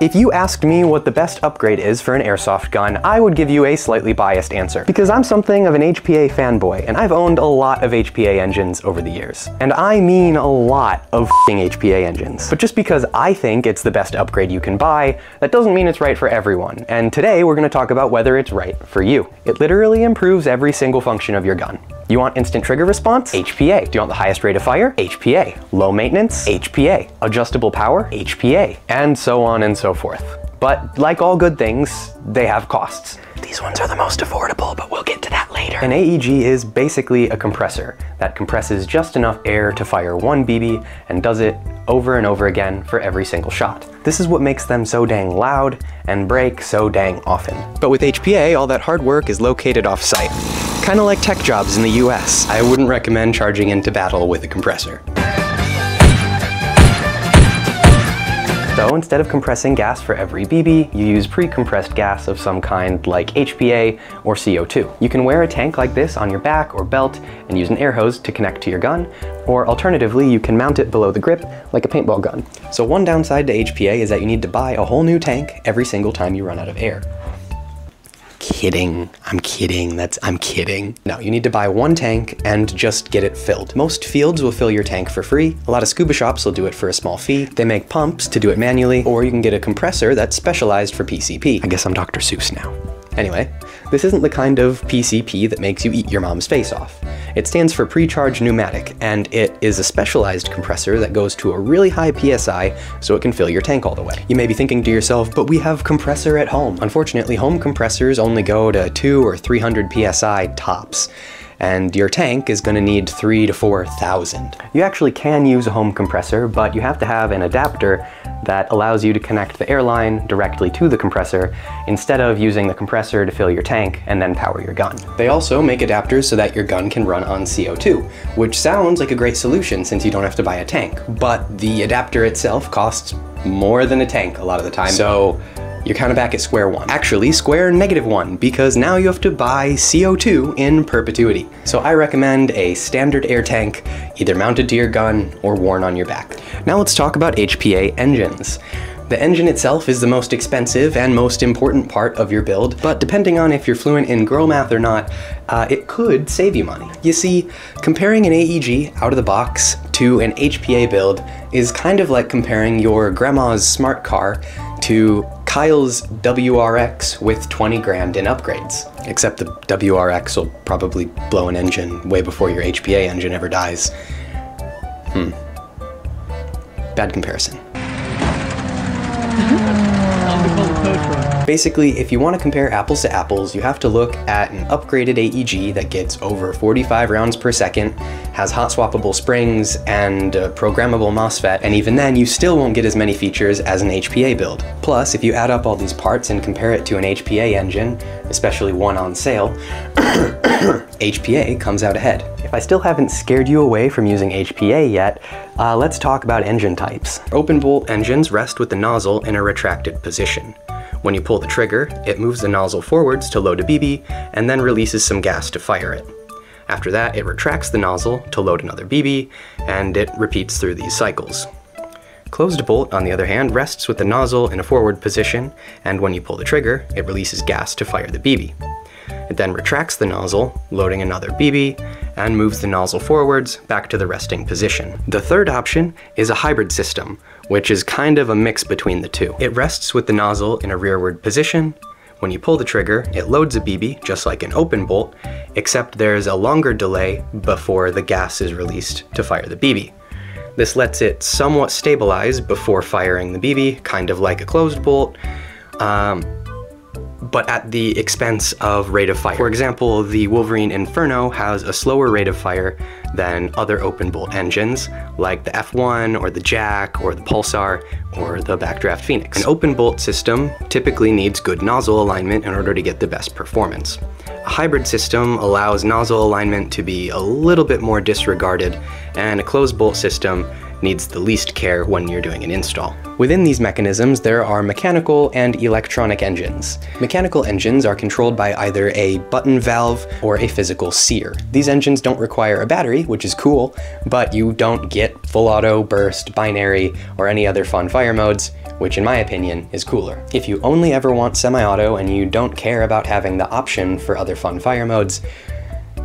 If you asked me what the best upgrade is for an airsoft gun, I would give you a slightly biased answer. Because I'm something of an HPA fanboy, and I've owned a lot of HPA engines over the years. And I mean a lot of fing HPA engines. But just because I think it's the best upgrade you can buy, that doesn't mean it's right for everyone. And today we're gonna talk about whether it's right for you. It literally improves every single function of your gun. You want instant trigger response? HPA. Do you want the highest rate of fire? HPA. Low maintenance? HPA. Adjustable power? HPA. And so on and so forth. But like all good things, they have costs. These ones are the most affordable, but we'll get to that later. An AEG is basically a compressor that compresses just enough air to fire one BB and does it over and over again for every single shot. This is what makes them so dang loud and break so dang often. But with HPA, all that hard work is located off-site. Kinda like tech jobs in the US. I wouldn't recommend charging into battle with a compressor. So instead of compressing gas for every BB, you use pre-compressed gas of some kind like HPA or CO2. You can wear a tank like this on your back or belt and use an air hose to connect to your gun, or alternatively, you can mount it below the grip like a paintball gun. So one downside to HPA is that you need to buy a whole new tank every single time you run out of air kidding. I'm kidding. That's I'm kidding. No, you need to buy one tank and just get it filled. Most fields will fill your tank for free. A lot of scuba shops will do it for a small fee. They make pumps to do it manually, or you can get a compressor that's specialized for PCP. I guess I'm Dr. Seuss now. Anyway, this isn't the kind of PCP that makes you eat your mom's face off. It stands for Pre-Charge Pneumatic, and it is a specialized compressor that goes to a really high PSI so it can fill your tank all the way. You may be thinking to yourself, but we have compressor at home. Unfortunately, home compressors only go to 2 or 300 PSI tops and your tank is going to need three to 4,000. You actually can use a home compressor, but you have to have an adapter that allows you to connect the airline directly to the compressor instead of using the compressor to fill your tank and then power your gun. They also make adapters so that your gun can run on CO2, which sounds like a great solution since you don't have to buy a tank, but the adapter itself costs more than a tank a lot of the time. So you're kind of back at square one. Actually, square negative one, because now you have to buy CO2 in perpetuity. So I recommend a standard air tank, either mounted to your gun or worn on your back. Now let's talk about HPA engines. The engine itself is the most expensive and most important part of your build, but depending on if you're fluent in girl math or not, uh, it could save you money. You see, comparing an AEG out of the box to an HPA build is kind of like comparing your grandma's smart car to Kyle's WRX with 20 grand in upgrades. Except the WRX will probably blow an engine way before your HPA engine ever dies. Hmm. Bad comparison. Basically, if you want to compare apples to apples, you have to look at an upgraded AEG that gets over 45 rounds per second, has hot swappable springs, and programmable MOSFET, and even then you still won't get as many features as an HPA build. Plus, if you add up all these parts and compare it to an HPA engine, especially one on sale, HPA comes out ahead. If I still haven't scared you away from using HPA yet, uh, let's talk about engine types. Open bolt engines rest with the nozzle in a retracted position. When you pull the trigger, it moves the nozzle forwards to load a BB and then releases some gas to fire it. After that, it retracts the nozzle to load another BB, and it repeats through these cycles. Closed bolt, on the other hand, rests with the nozzle in a forward position, and when you pull the trigger, it releases gas to fire the BB. It then retracts the nozzle, loading another BB, and moves the nozzle forwards back to the resting position. The third option is a hybrid system, which is kind of a mix between the two. It rests with the nozzle in a rearward position. When you pull the trigger, it loads a BB, just like an open bolt, except there's a longer delay before the gas is released to fire the BB. This lets it somewhat stabilize before firing the BB, kind of like a closed bolt, um, but at the expense of rate of fire. For example, the Wolverine Inferno has a slower rate of fire than other open bolt engines, like the F1 or the Jack or the Pulsar or the Backdraft Phoenix. An open bolt system typically needs good nozzle alignment in order to get the best performance. A hybrid system allows nozzle alignment to be a little bit more disregarded, and a closed bolt system needs the least care when you're doing an install. Within these mechanisms, there are mechanical and electronic engines. Mechanical engines are controlled by either a button valve or a physical sear. These engines don't require a battery, which is cool, but you don't get full auto, burst, binary, or any other fun fire modes which in my opinion is cooler. If you only ever want semi-auto and you don't care about having the option for other fun fire modes,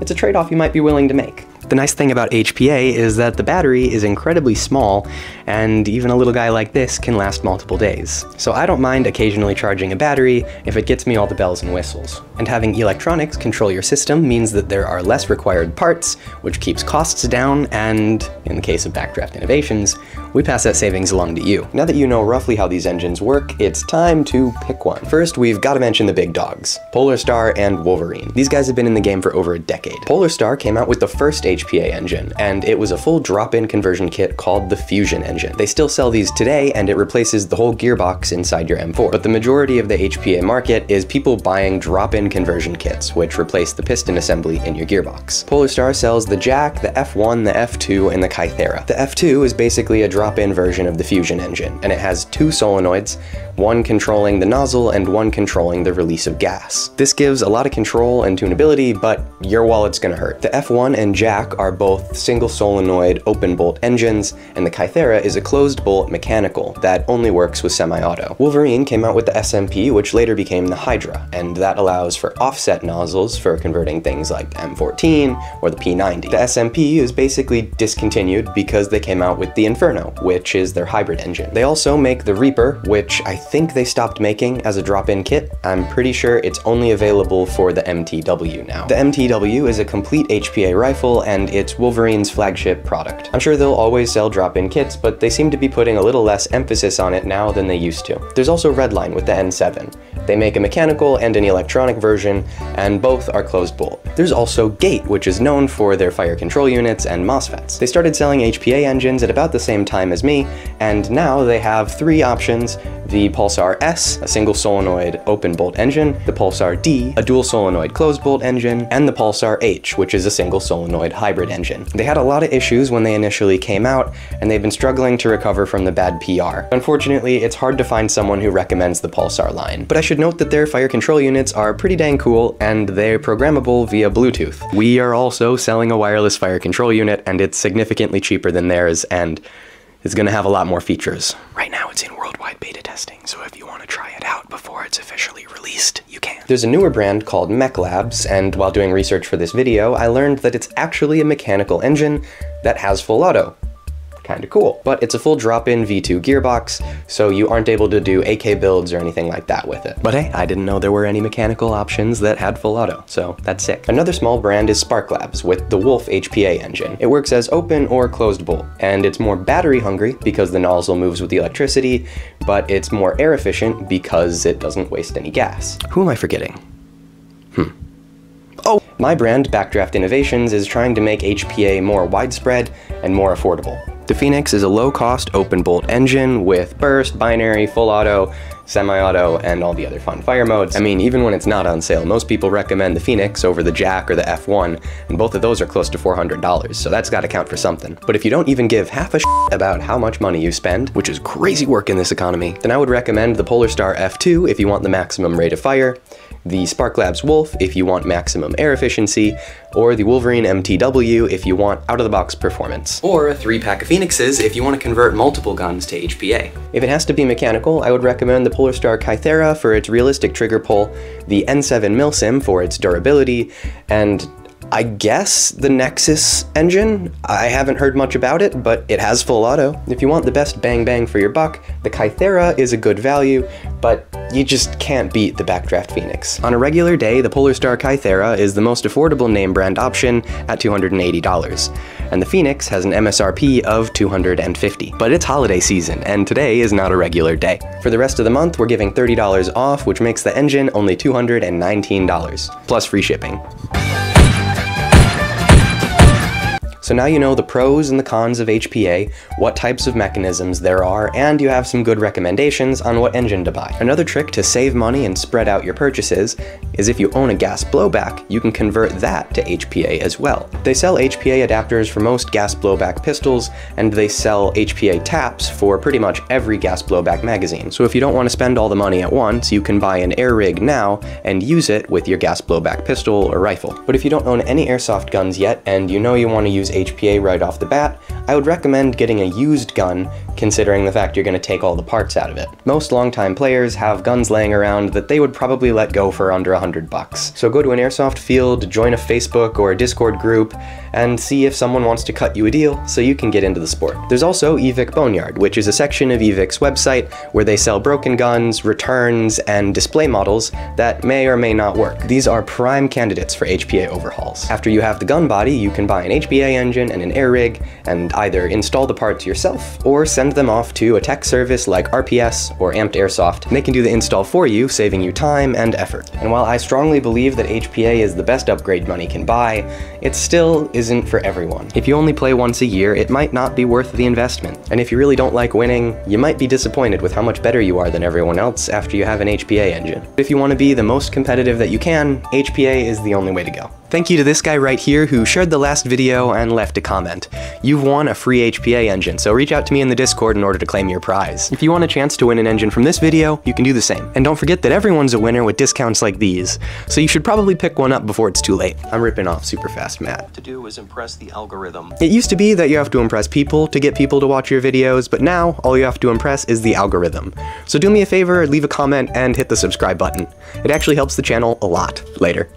it's a trade-off you might be willing to make. The nice thing about HPA is that the battery is incredibly small, and even a little guy like this can last multiple days. So I don't mind occasionally charging a battery if it gets me all the bells and whistles. And having electronics control your system means that there are less required parts, which keeps costs down, and in the case of Backdraft Innovations, we pass that savings along to you. Now that you know roughly how these engines work, it's time to pick one. First, we've got to mention the big dogs, Polarstar and Wolverine. These guys have been in the game for over a decade. Polarstar came out with the first HPA engine, and it was a full drop-in conversion kit called the Fusion engine. They still sell these today, and it replaces the whole gearbox inside your M4. But the majority of the HPA market is people buying drop-in conversion kits, which replace the piston assembly in your gearbox. Polarstar sells the Jack, the F1, the F2, and the Kythera. The F2 is basically a drop-in version of the Fusion engine, and it has two solenoids, one controlling the nozzle and one controlling the release of gas. This gives a lot of control and tunability, but your wallet's gonna hurt. The F1 and Jack are both single solenoid open bolt engines, and the Kythera is a closed bolt mechanical that only works with semi-auto. Wolverine came out with the SMP, which later became the Hydra, and that allows for offset nozzles for converting things like M14 or the P90. The SMP is basically discontinued because they came out with the Inferno, which is their hybrid engine. They also make the Reaper, which I think they stopped making as a drop-in kit. I'm pretty sure it's only available for the MTW now. The MTW is a complete HPA rifle and it's Wolverine's flagship product. I'm sure they'll always sell drop-in kits, but they seem to be putting a little less emphasis on it now than they used to. There's also Redline with the N7. They make a mechanical and an electronic version, and both are closed bolt. There's also Gate, which is known for their fire control units and MOSFETs. They started selling HPA engines at about the same time as me, and now they have three options, the Pulsar S, a single solenoid open bolt engine, the Pulsar D, a dual solenoid closed bolt engine, and the Pulsar H, which is a single solenoid hybrid engine. They had a lot of issues when they initially came out, and they've been struggling to recover from the bad PR. Unfortunately, it's hard to find someone who recommends the Pulsar line, but I should note that their fire control units are pretty dang cool, and they're programmable via Bluetooth. We are also selling a wireless fire control unit, and it's significantly cheaper than theirs, and is going to have a lot more features. Right now it's in worldwide beta testing, so if you want to try it out before it's officially released, you can. There's a newer brand called Mech Labs, and while doing research for this video, I learned that it's actually a mechanical engine that has full auto kind of cool. But it's a full drop-in V2 gearbox, so you aren't able to do AK builds or anything like that with it. But hey, I didn't know there were any mechanical options that had full auto, so that's sick. Another small brand is Spark Labs with the Wolf HPA engine. It works as open or closed bolt, and it's more battery hungry because the nozzle moves with the electricity, but it's more air efficient because it doesn't waste any gas. Who am I forgetting? Hmm. Oh! My brand, Backdraft Innovations, is trying to make HPA more widespread and more affordable. The Phoenix is a low-cost open-bolt engine with burst, binary, full auto, semi-auto, and all the other fun fire modes. I mean, even when it's not on sale, most people recommend the Phoenix over the Jack or the F1, and both of those are close to $400, so that's gotta count for something. But if you don't even give half a about how much money you spend, which is crazy work in this economy, then I would recommend the Polar Star F2 if you want the maximum rate of fire, the Spark Labs Wolf if you want maximum air efficiency, or the Wolverine MTW if you want out-of-the-box performance. Or a three-pack of Phoenixes if you want to convert multiple guns to HPA. If it has to be mechanical, I would recommend the Polarstar Kythera for its realistic trigger pull, the N7 Milsim for its durability, and I guess the Nexus engine. I haven't heard much about it, but it has full auto. If you want the best bang bang for your buck, the Kythera is a good value, but you just can't beat the Backdraft Phoenix. On a regular day, the Polarstar Kythera is the most affordable name brand option at $280, and the Phoenix has an MSRP of $250. But it's holiday season, and today is not a regular day. For the rest of the month, we're giving $30 off, which makes the engine only $219, plus free shipping. So now you know the pros and the cons of HPA, what types of mechanisms there are, and you have some good recommendations on what engine to buy. Another trick to save money and spread out your purchases is if you own a gas blowback, you can convert that to HPA as well. They sell HPA adapters for most gas blowback pistols, and they sell HPA taps for pretty much every gas blowback magazine. So if you don't want to spend all the money at once, you can buy an air rig now and use it with your gas blowback pistol or rifle. But if you don't own any airsoft guns yet, and you know you want to use HPA right off the bat, I would recommend getting a used gun, considering the fact you're going to take all the parts out of it. Most longtime players have guns laying around that they would probably let go for under 100 bucks. So go to an airsoft field, join a Facebook or a Discord group, and see if someone wants to cut you a deal so you can get into the sport. There's also Evike Boneyard, which is a section of Evike's website where they sell broken guns, returns, and display models that may or may not work. These are prime candidates for HPA overhauls. After you have the gun body, you can buy an HPA engine and an air rig, and either install the parts yourself or send them off to a tech service like RPS or Amped Airsoft, they can do the install for you, saving you time and effort. And while I strongly believe that HPA is the best upgrade money can buy, it still isn't for everyone. If you only play once a year, it might not be worth the investment. And if you really don't like winning, you might be disappointed with how much better you are than everyone else after you have an HPA engine. If you want to be the most competitive that you can, HPA is the only way to go. Thank you to this guy right here who shared the last video and left a comment. You've won a free HPA engine, so reach out to me in the Discord in order to claim your prize. If you want a chance to win an engine from this video, you can do the same. And don't forget that everyone's a winner with discounts like these, so you should probably pick one up before it's too late. I'm ripping off super fast Matt. To do is impress the algorithm. It used to be that you have to impress people to get people to watch your videos, but now all you have to impress is the algorithm. So do me a favor, leave a comment, and hit the subscribe button. It actually helps the channel a lot. Later.